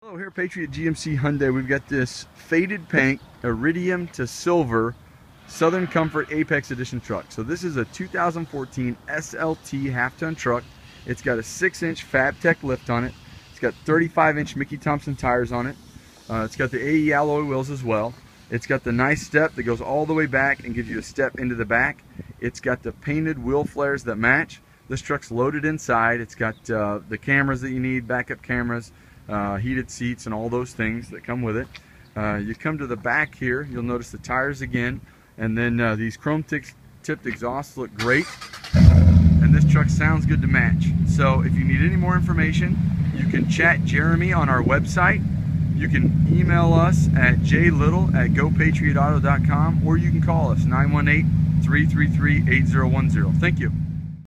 Hello, here Patriot GMC Hyundai. We've got this faded paint, iridium to silver, Southern Comfort Apex Edition truck. So this is a 2014 SLT half-ton truck. It's got a 6-inch FabTech lift on it. It's got 35-inch Mickey Thompson tires on it. Uh, it's got the AE alloy wheels as well. It's got the nice step that goes all the way back and gives you a step into the back. It's got the painted wheel flares that match. This truck's loaded inside. It's got uh, the cameras that you need, backup cameras, uh, heated seats, and all those things that come with it. Uh, you come to the back here, you'll notice the tires again, and then uh, these chrome tipped exhausts look great. And this truck sounds good to match. So if you need any more information, you can chat Jeremy on our website. You can email us at jlittle at gopatriotauto.com or you can call us 918 333 8010. Thank you.